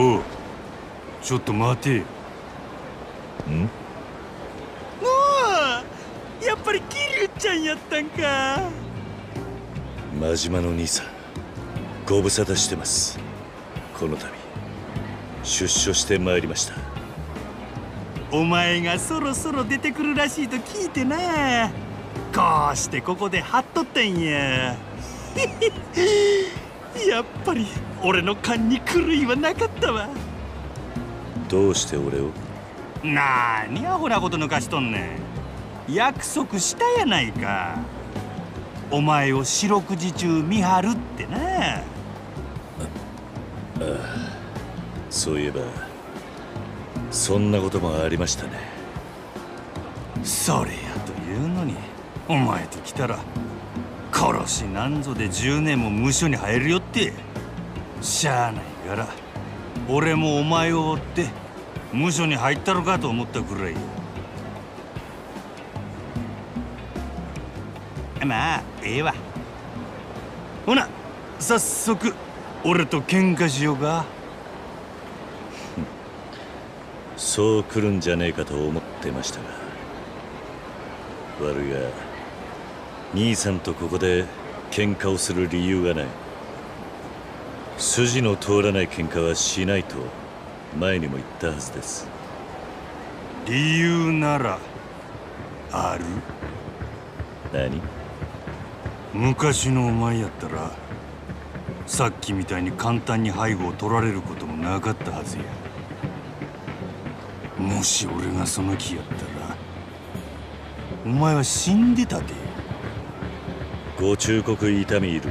おう。ちょっと待て。よん？おやっぱり桐生ちゃんやったんか。真島の兄さんご無沙汰してます。この度出所してまいりました。お前がそろそろ出てくるらしいと聞いてな。こうしてここで張っとったんややっぱり俺の勘に狂いはなかったわ。どうして俺を？なーにアホなこと抜かしとんねん。約束したやないか。お前を四六時中見張るってな。そういえばそんなこともありましたね。それやというのにお前と来たら殺しなんぞで10年も無所に入るよって。しゃあないから俺もお前を追って無所に入ったのかと思ったくらいまあええわ。ほな早速俺と喧嘩しようか。そう来るんじゃねえかと思ってましたが。悪いが兄さんとここで喧嘩をする理由がない。筋の通らない喧嘩はしないと前にも言ったはずです。理由ならある？何？昔のお前やったらさっきみたいに簡単に背後を取られることもなかったはずや。もし俺がその気やったらお前は死んでたでご忠告痛みいるが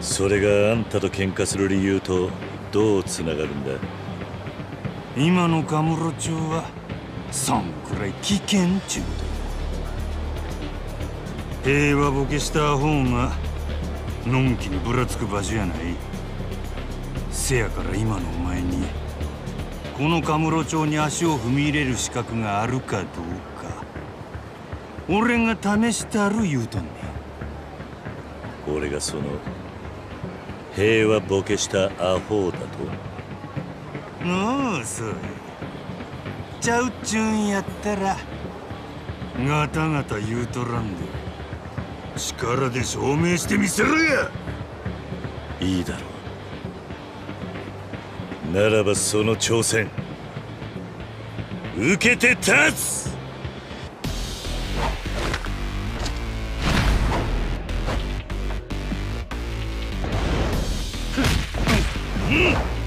それがあんたと喧嘩する理由とどうつながるんだ？今のカムロ町はそんくらい危険っちゅう平和ボケした方がのんきにぶらつく場所やない。せやから今のお前にこのカムロ町に足を踏み入れる資格があるかどう俺が試したる言うとんね。ん俺がその平和ボケしたアホだと。のうそう。やちゃうっちゅうんやったらガタガタ言うとらんで。力で証明してみせろや。いいだろう。ならばその挑戦受けて立つ Hmm?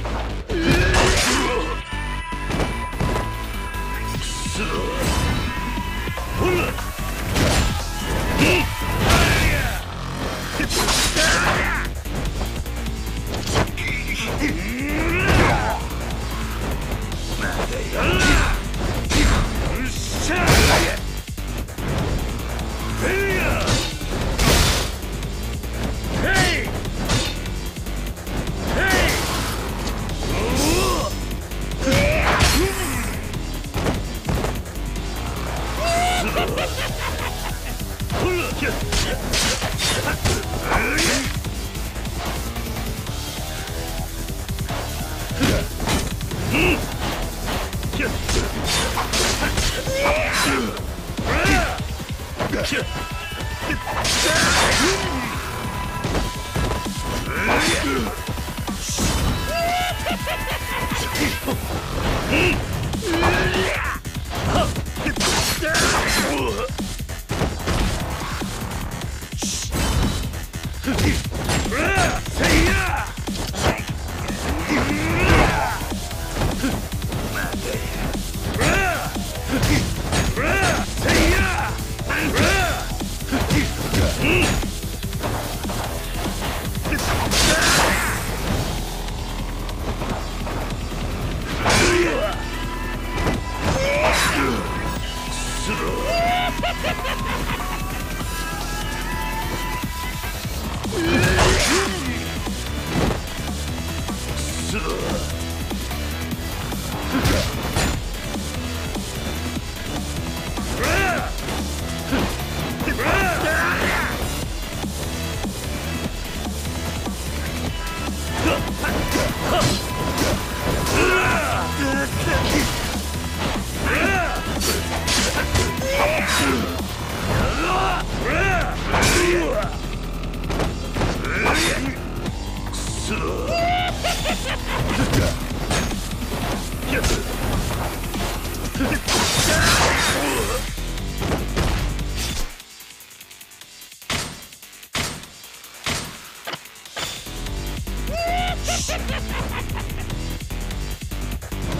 Ha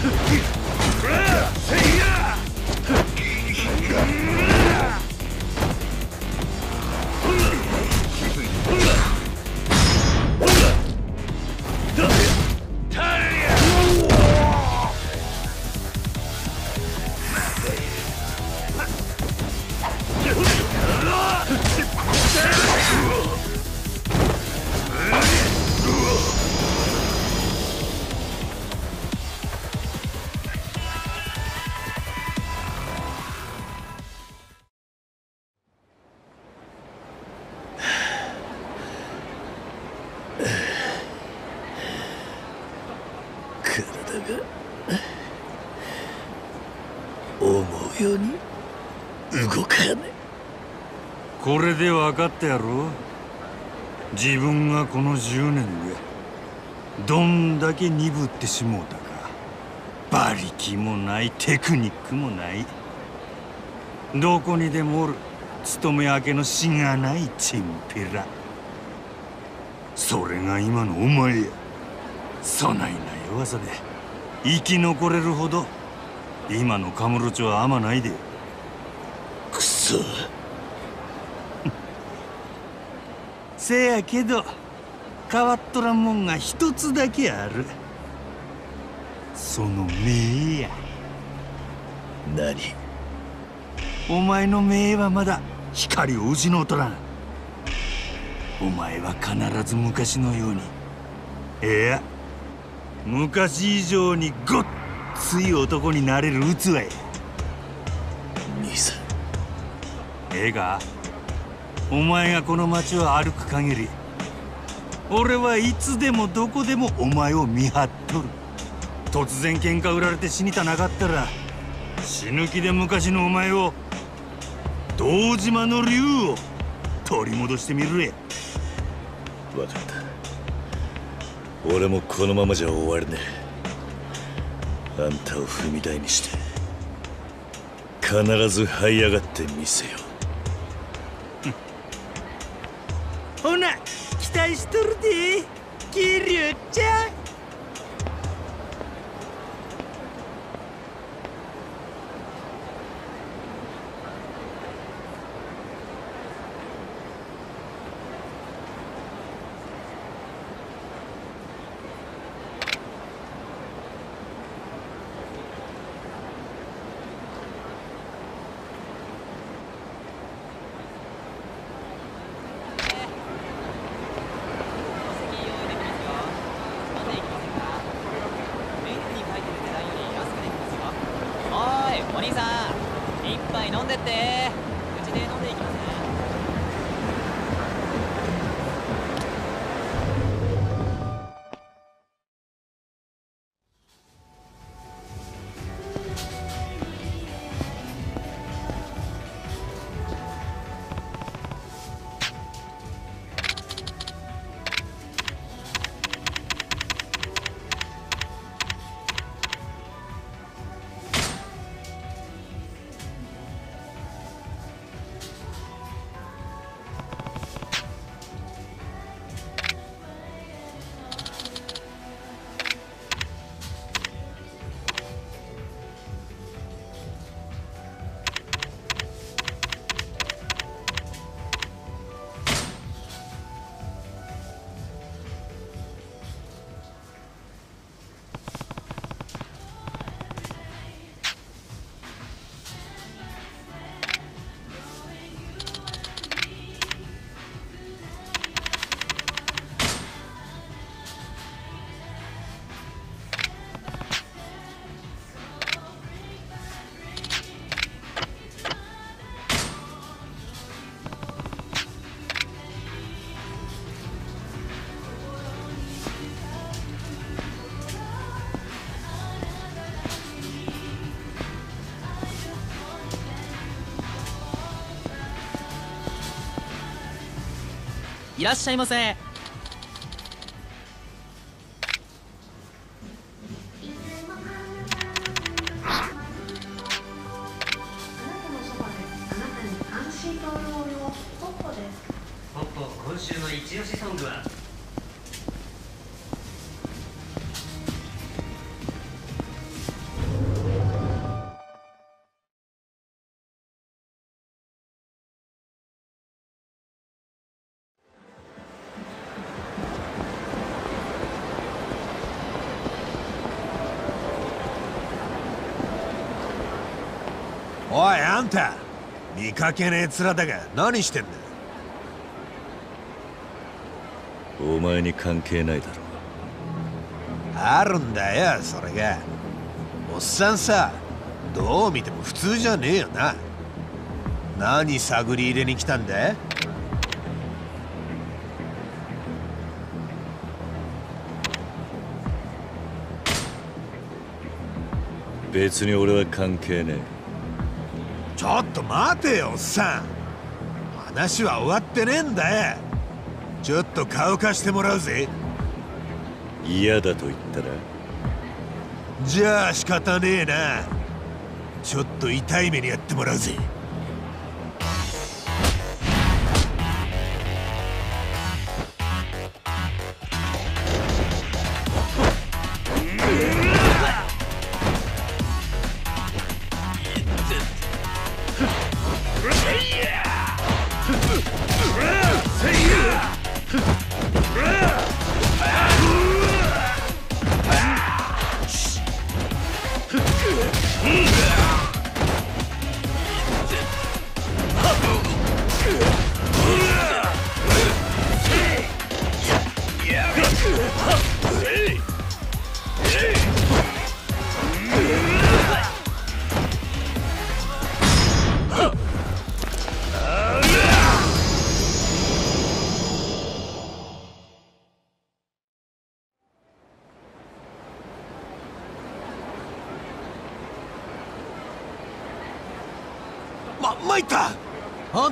ha ha! これで分かったやろ自分がこの10年でどんだけ鈍ってしもうたか。馬力もないテクニックもない。どこにでもおる勤め明けのしがないチンピラ。それが今のお前や。そないな弱さで生き残れるほど今のカムロ町はあまないで。くそ。せやけど変わっとらんもんが一つだけある。その目や。何？お前の目はまだ光を失うとらん。お前は必ず昔のように。いや。昔以上にごっつい男になれる器や。兄さん。ええかお前がこの街を歩く限り俺はいつでもどこでもお前を見張っとる。突然喧嘩売られて死にたなかったら死ぬ気で昔のお前を堂島の竜を取り戻してみるれ。分かった。俺もこのままじゃ終われね。えあんたを踏み台にして必ず這い上がってみせよ。ほ期待しいらっしゃいませ。いあんた。見かけねえ面だが何してんだお前に関係ないだろあるんだよそれが。おっさんさどう見ても普通じゃねえよな。何探り入れに来たんだ？別に俺は関係ねちょっと待てよおっさん。話は終わってねえんだよ。ちょっと顔貸してもらうぜ。え嫌だと言ったらじゃあ仕方ねえな。ちょっと痛い目にやってもらうぜ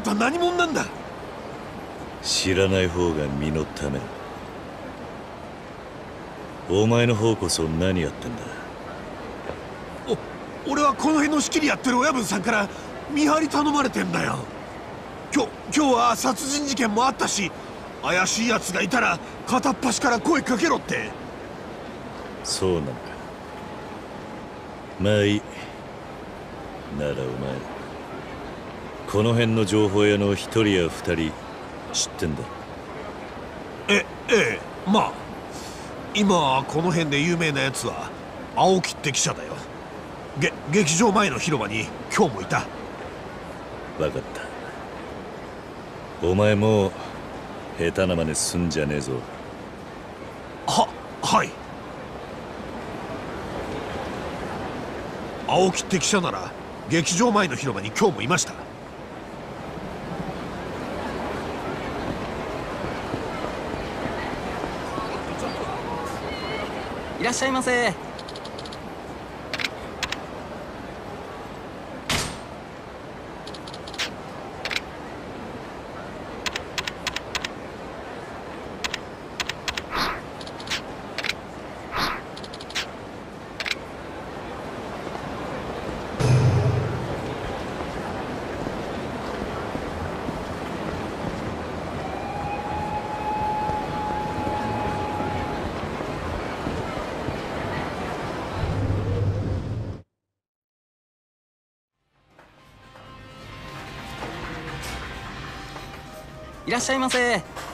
んた何者なんだ？知らない方が身のため。だお前の方こそ何やってんだ？お俺はこの辺の仕切りやってる親分さんから見張り頼まれてんだよ。今日今日は殺人事件もあったし怪しい奴がいたら片っ端から声かけろって。そうなのかまあいい。ならお前この辺の情報屋の一人や二人知ってんだ。えええまあ今この辺で有名なやつは青木って記者だよ。げ劇場前の広場に今日もいた。分かった。お前もう下手な真似すんじゃねえぞ。ははい。青木って記者なら劇場前の広場に今日もいましたらっしゃいませ。いらっしゃいませ。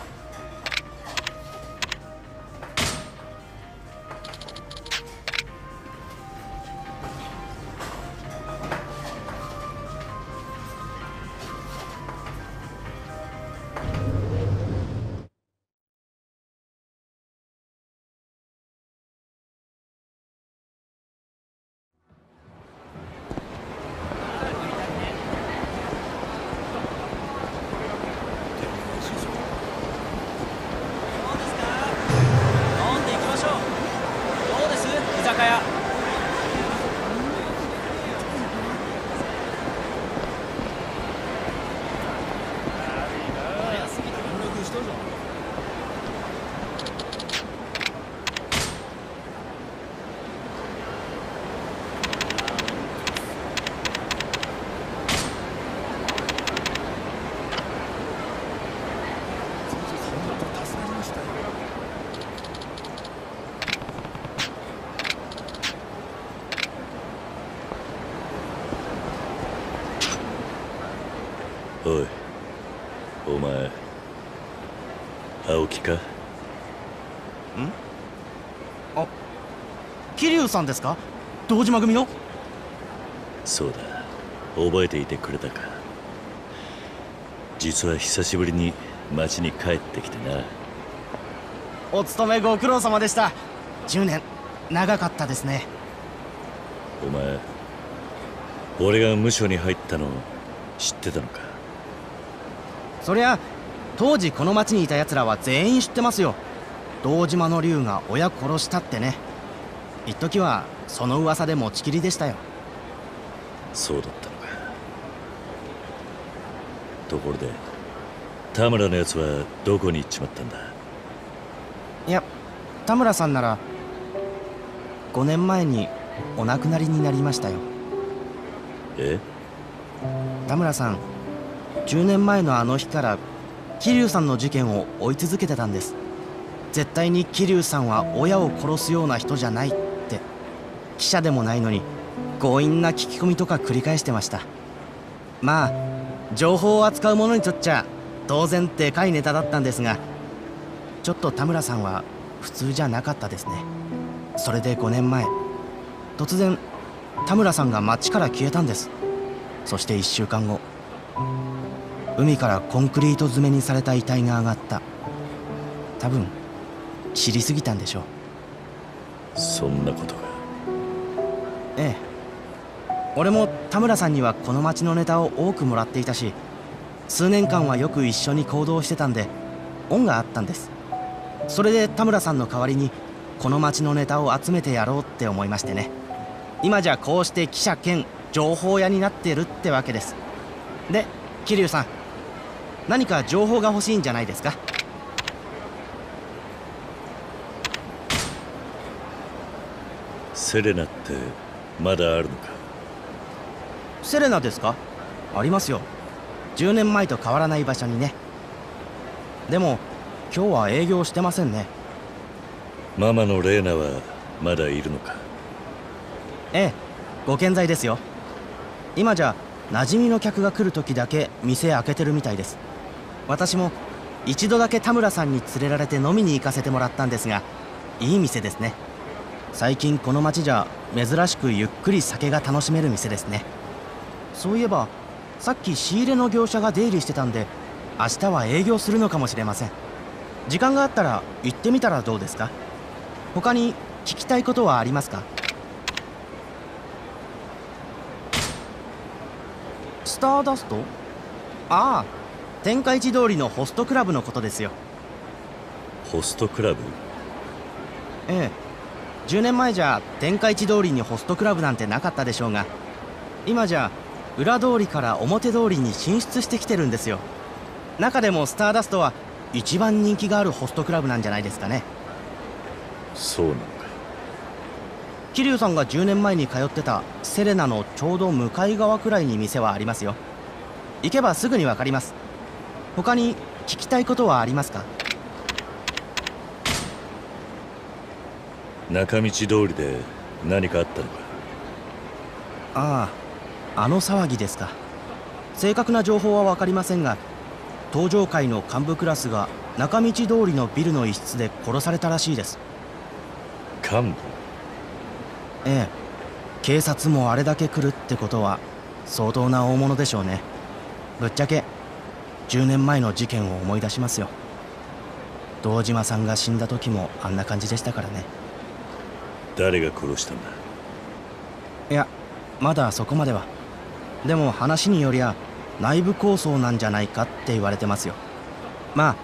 おいお前青木か？桐生さんですか？堂島組の？そうだ覚えていてくれたか。実は久しぶりに町に帰ってきてな。お勤めご苦労様でした。10年長かったですね。お前俺が無所に入ったの知ってたのか？そりゃ当時この町にいた奴らは全員知ってますよ。堂島の竜が親殺したってね。一時はその噂で持ちきりでしたよ。そうだったのか。ところで田村のやつはどこに行っちまったんだ？いや田村さんなら5年前にお亡くなりになりましたよ。え？田村さん10年前のあの日から桐生さんの事件を追い続けてたんです。絶対に桐生さんは親を殺すような人じゃないって。記者でもないのに強引な聞き込みとか繰り返してました。まあ情報を扱う者にとっちゃ当然でかいネタだったんですがちょっと田村さんは普通じゃなかったですね。それで5年前突然田村さんが町から消えたんです。そして1週間後海からコンクリート詰めにされた遺体が上がった。多分知りすぎたんでしょう。そんなことが。ええ。俺も田村さんにはこの町のネタを多くもらっていたし数年間はよく一緒に行動してたんで恩があったんです。それで田村さんの代わりにこの町のネタを集めてやろうって思いましてね。今じゃこうして記者兼情報屋になってるってわけです。で桐生さん何か情報が欲しいんじゃないですか？セレナってまだあるのか？セレナですか？ありますよ。10年前と変わらない場所にね。でも今日は営業してませんね。ママのレーナはまだいるのか？ええご健在ですよ。今じゃ馴染みの客が来る時だけ店開けてるみたいです私も一度だけ田村さんに連れられて飲みに行かせてもらったんですがいい店ですね。最近この町じゃ珍しくゆっくり酒が楽しめる店ですね。そういえばさっき仕入れの業者が出入りしてたんで明日は営業するのかもしれません。時間があったら行ってみたらどうですか？他に聞きたいことはありますか？スターダスト？ああ天下一通りのホストクラブのことですよ。ホストクラブ？ええ。10年前じゃ天下一通りにホストクラブなんてなかったでしょうが。今じゃ裏通りから表通りに進出してきてるんですよ。中でもスターダストは一番人気があるホストクラブなんじゃないですかね。そうなのか桐生さんが10年前に通ってたセレナのちょうど向かい側くらいに店はありますよ。行けばすぐに分かります他に聞きたいことはありますか？中道通りで何かあったのか？あああの騒ぎですか。正確な情報は分かりませんが登場会の幹部クラスが中道通りのビルの一室で殺されたらしいです。幹部？ええ。警察もあれだけ来るってことは相当な大物でしょうね。ぶっちゃけ10年前の事件を思い出しますよ。堂島さんが死んだ時もあんな感じでしたからね。誰が殺したんだ？いやまだそこまでは。でも話によりゃ内部抗争なんじゃないかって言われてますよ。まあ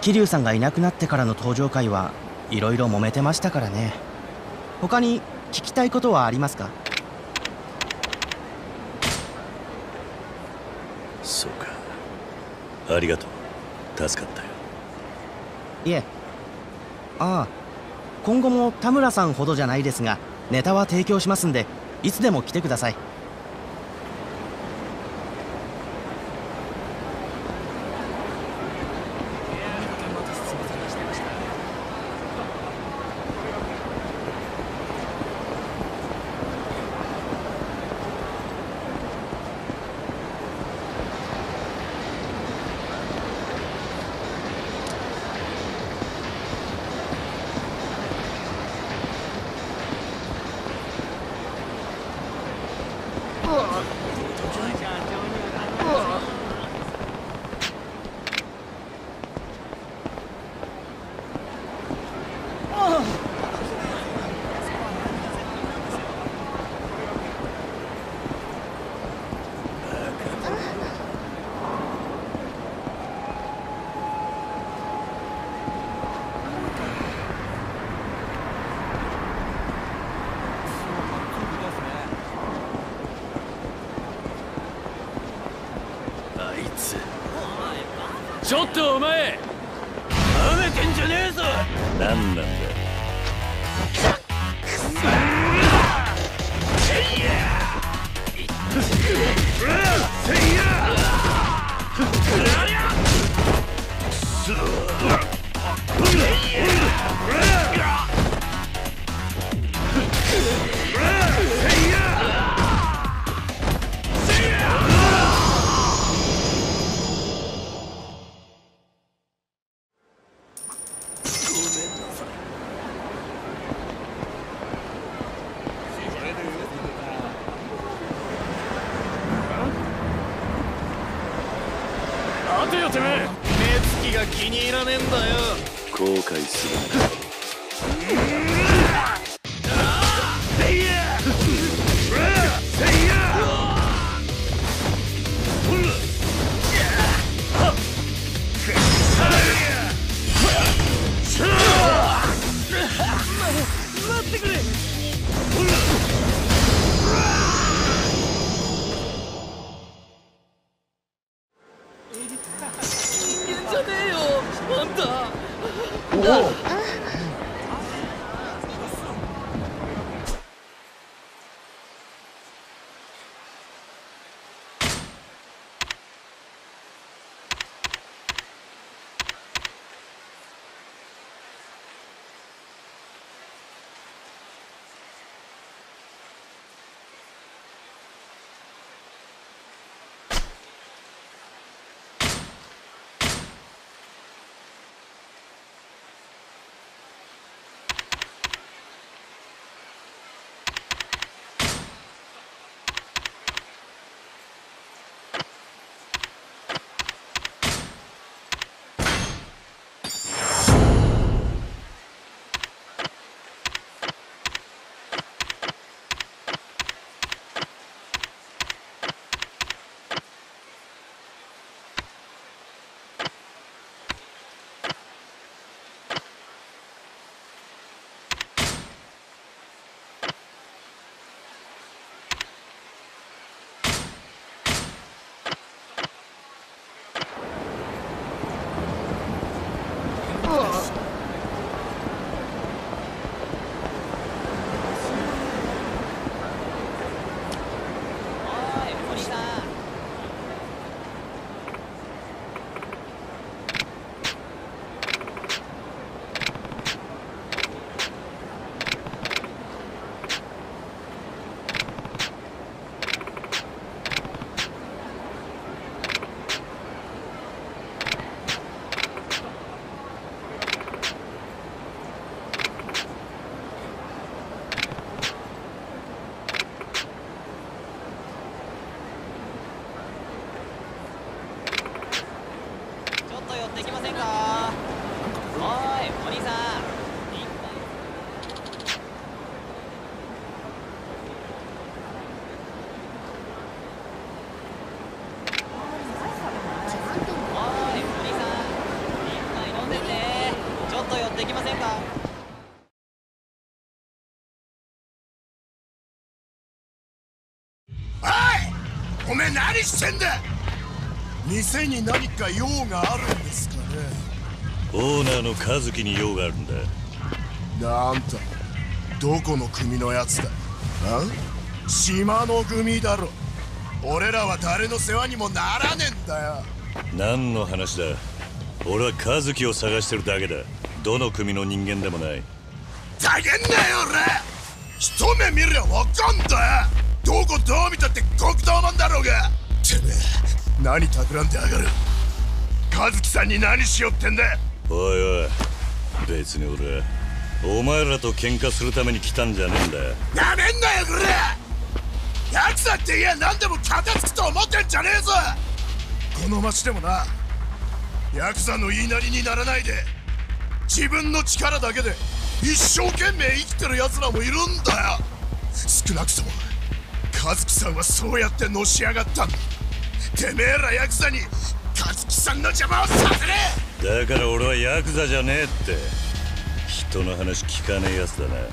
桐生さんがいなくなってからの登場会はいろいろ揉めてましたからね。他に聞きたいことはありますかそうかありがとう。助かったよ。いえ。ああ今後も田村さんほどじゃないですがネタは提供しますんでいつでも来てください。何してんだ？店に何か用があるんですかね？オーナーの和樹に用があるんだ。なんたどこの組のやつだ？あ？島の組だろ。俺らは誰の世話にもならねえんだよ。何の話だ？俺は和樹を探してるだけだ。どの組の人間でもない。ざけんなよ俺。一目見りゃわかんだよ。どこどう見たって黒道マンだろうがてめえ。何企んでやがる。和樹さんに何しよってんだ。おいおい。別に俺はお前らと喧嘩するために来たんじゃねえんだなめんなよこれ奴だっていや何でも片付くと思ってんじゃねえぞ。この町でもなヤクザの言いなりにならないで自分の力だけで一生懸命生きてる奴らもいるんだよ。少なくとも和樹さんはそうやってのし上がったんだてめえらヤクザに和樹さんの邪魔をさせねだから俺はヤクザじゃねえって。人の話聞かねえやつだな。え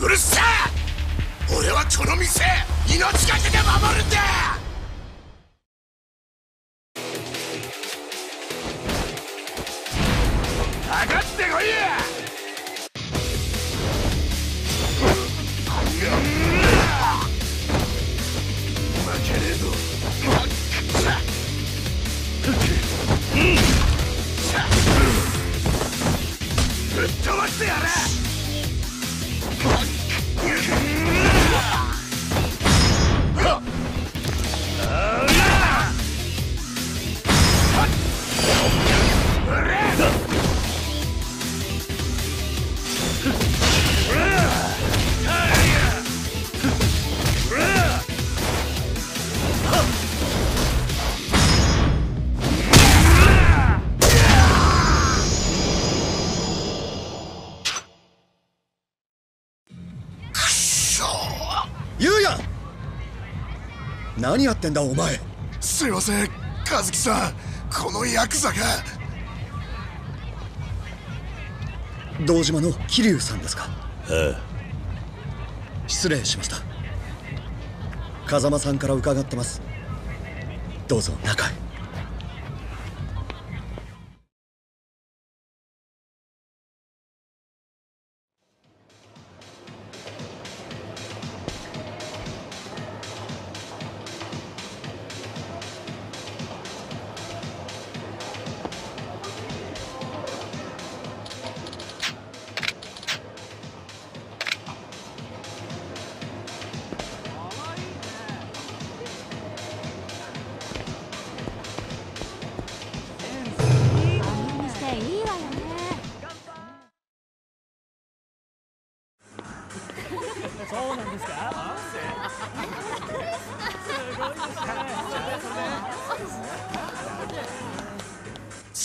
うるせえ！俺はこの店命がけで守るんだ何やってんだお前。すいません和樹さん。このヤクザが。堂島の桐生さんですか。あ失礼しました。風間さんから伺ってます。どうぞ中へ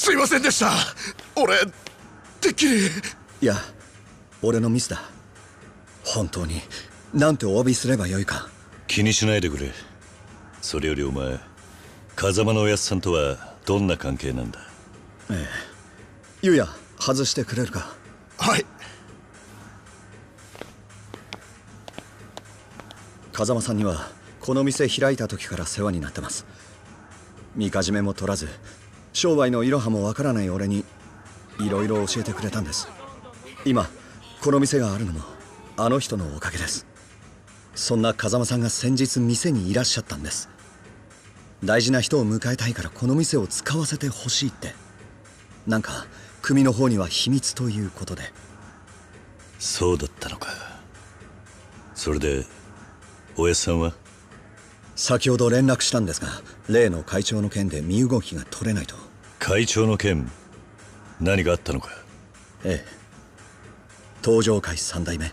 すいませんでした。俺てっきり。いや俺のミスだ。本当に。なんてお詫びすればよいか。気にしないでくれ。それよりお前風間のおやっさんとはどんな関係なんだ？ええ。ゆうや外してくれるか？はい。風間さんにはこの店開いた時から世話になってます。みかじめも取らず商売のいろはもわからない俺にいろいろ教えてくれたんです。今この店があるのもあの人のおかげです。そんな風間さんが先日店にいらっしゃったんです。大事な人を迎えたいからこの店を使わせてほしいって。なんか組の方には秘密ということで。そうだったのか。それでおやっさんは？先ほど連絡したんですが例の会長の件で身動きが取れないと会長の件何があったのか？ええ。東上会三代目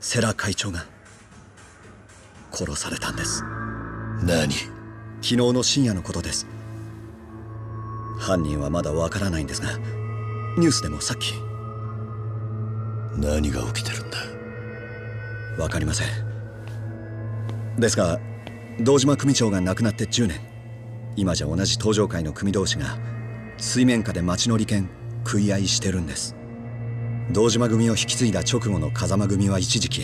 世良会長が殺されたんです。何？昨日の深夜のことです。犯人はまだわからないんですがニュースでもさっき。何が起きてるんだ？わかりません。ですが堂島組長が亡くなって10年。今じゃ同じ東上会の組同士が水面下で町の利権食い合いしてるんです。堂島組を引き継いだ直後の風間組は一時期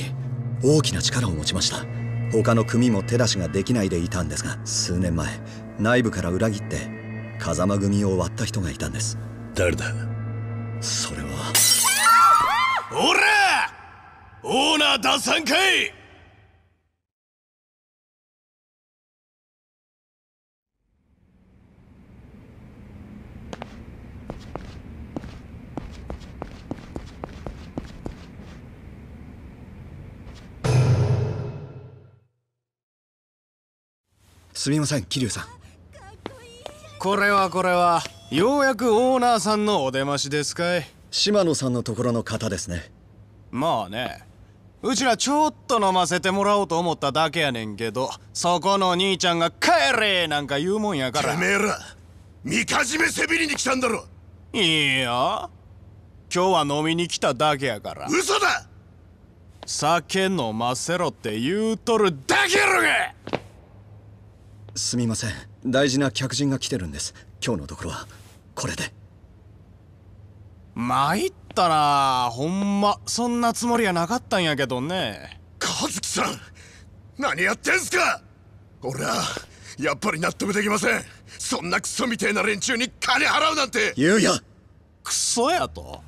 大きな力を持ちました。他の組も手出しができないでいたんですが数年前内部から裏切って風間組を割った人がいたんです。誰だ？それは。おらオーナー出さんかいすみません桐生さん。これはこれはようやくオーナーさんのお出ましですかい。島野さんのところの方ですね。まあね。うちらちょっと飲ませてもらおうと思っただけやねんけどそこの兄ちゃんが「帰れ!」なんか言うもんやから。てめえらみかじめせびりに来たんだろ。いいや今日は飲みに来ただけやから。嘘だ。酒飲ませろって言うとるだけやろがすみません。大事な客人が来てるんです。今日のところは。これで。参ったな。ほんま。そんなつもりはなかったんやけどね。和樹さん何やってんすか。俺はやっぱり納得できません。そんなクソみてえな連中に金払うなんて。ゆうやクソやと。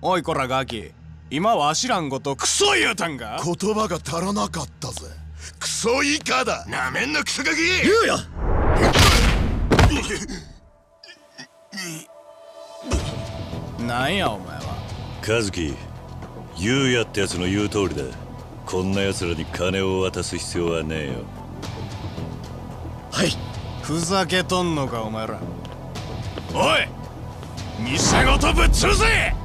おいこらガキ。今わしらんことクソ言うたんか。言葉が足らなかったぜクソイカだ。なめんなクソガキ。言うやなんやお前は。和樹優也ってやつの言う通りだ。こんな奴らに金を渡す必要はねえよ。はい。ふざけとんのかお前ら。おい店ごとぶっ潰せ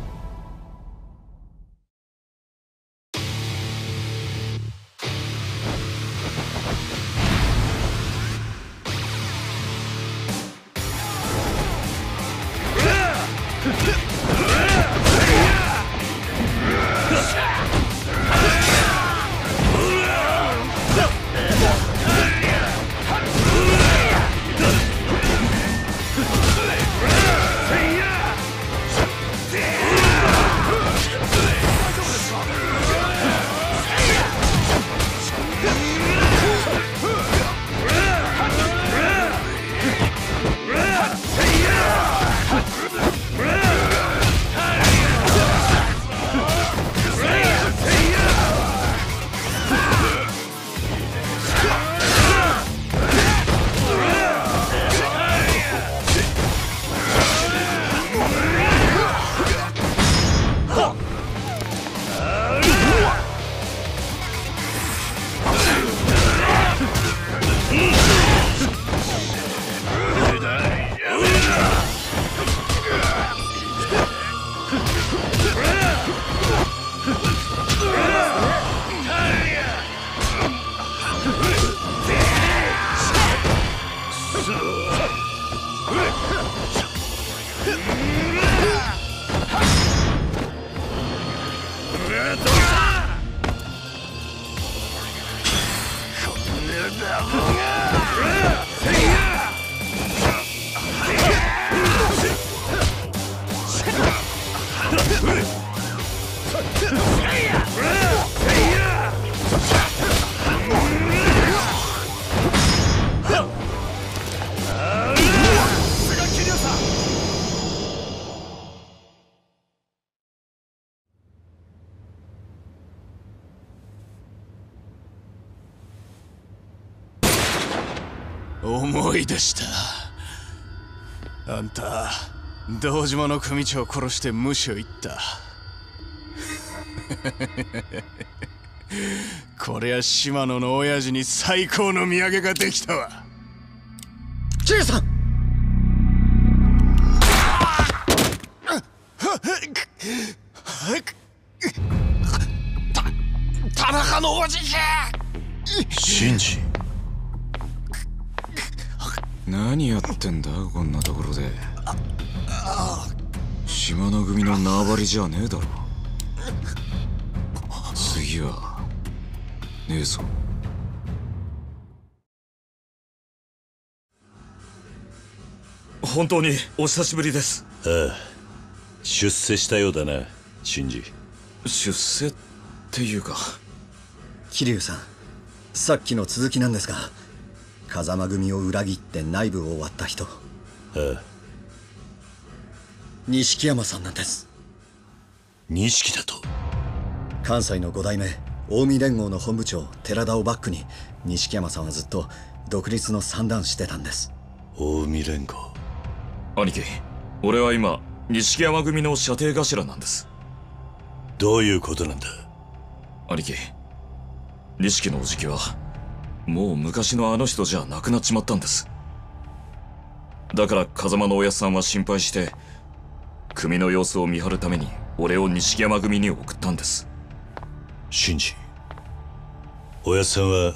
思い出した。あんた堂島の組長を殺して無視を言った。こりゃ島野の親父に最高の土産ができたわ。キリュウさん！た田中のおじシンジ何やってんだこんなところで。島の組の縄張りじゃねえだろ。次はねえぞ。本当にお久しぶりです。ああ。出世したようだなシンジ。出世っていうか。桐生さんさっきの続きなんですが風間組を裏切って内部を割った人。ああ錦山さんなんです。錦だと？関西の五代目近江連合の本部長寺田をバックに錦山さんはずっと独立の算段してたんです。近江連合。兄貴俺は今錦山組の射程頭なんです。どういうことなんだ？兄貴錦のおじきはもう昔のあの人じゃなくなっちまったんです。だから風間のおやっさんは心配して組の様子を見張るために俺を錦山組に送ったんです。シンジおやっさんは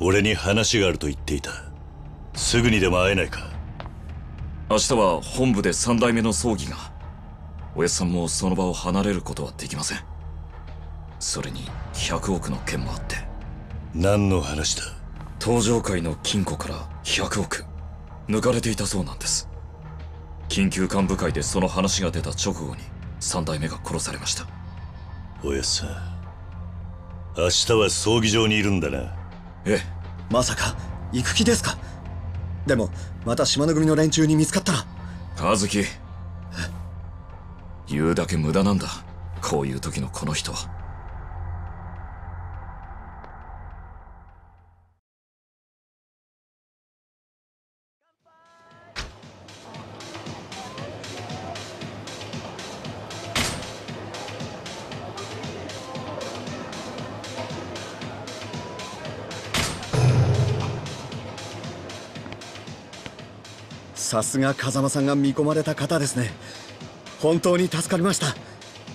俺に話があると言っていた。すぐにでも会えないか。明日は本部で三代目の葬儀がおやっさんもその場を離れることはできません。それに100億の件もあって。何の話だ？登場界の金庫から100億抜かれていたそうなんです。緊急幹部会でその話が出た直後に三代目が殺されました。おやっさん明日は葬儀場にいるんだな。ええ。まさか行く気ですか？でもまた島の組の連中に見つかったら。和樹言うだけ無駄なんだ。こういう時のこの人はさすが風間さんが見込まれた方ですね。本当に助かりました。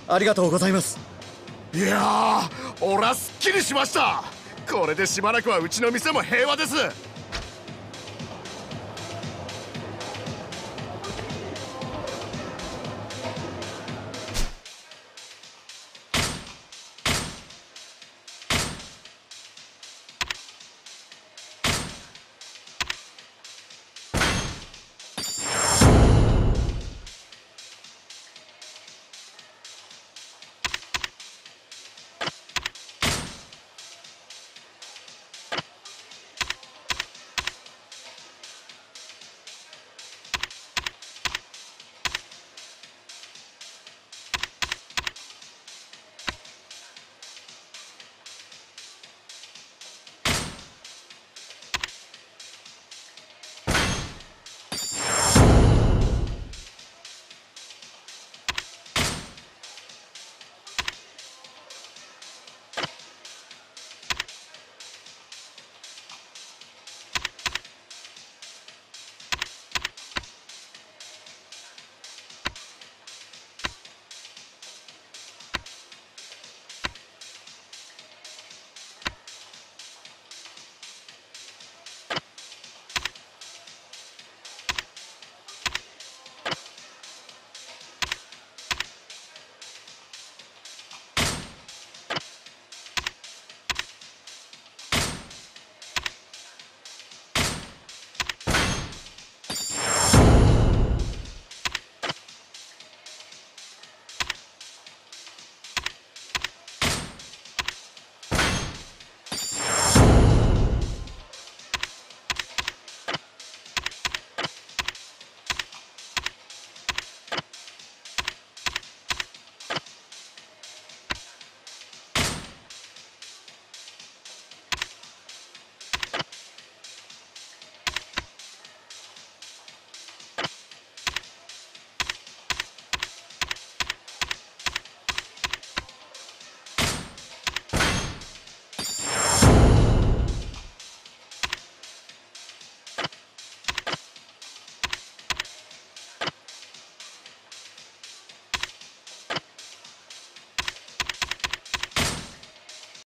ありがとうございます。いやー俺はすっきりしました。これでしばらくはうちの店も平和です。